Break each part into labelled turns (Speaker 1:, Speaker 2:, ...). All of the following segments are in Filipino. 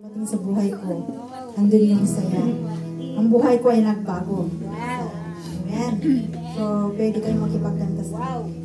Speaker 1: Mating sa buhay ko, andun yung saya. Ang buhay ko ay nagbago. Amen. So, pwede kayong makipagkanta sa akin.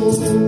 Speaker 1: Oh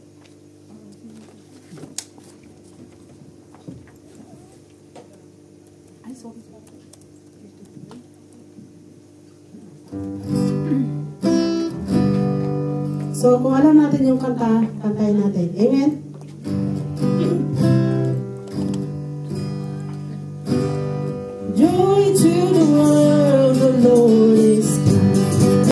Speaker 1: So, kung alam natin yung kanta, kantayin natin. Amen?